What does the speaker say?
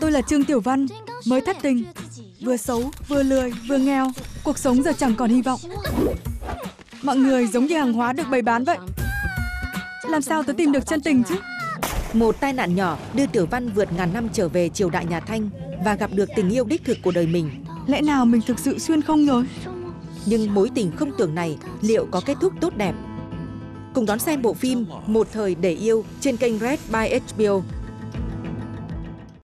tôi là Trương Tiểu Văn, mới thất tình. Vừa xấu, vừa lười, vừa nghèo. Cuộc sống giờ chẳng còn hy vọng. Mọi người giống như hàng hóa được bày bán vậy. Làm sao tôi tìm được chân tình chứ? Một tai nạn nhỏ đưa Tiểu Văn vượt ngàn năm trở về triều đại nhà Thanh và gặp được tình yêu đích thực của đời mình. Lẽ nào mình thực sự xuyên không rồi? Nhưng mối tình không tưởng này liệu có kết thúc tốt đẹp? Cùng đón xem bộ phim Một thời để yêu trên kênh Red by HBO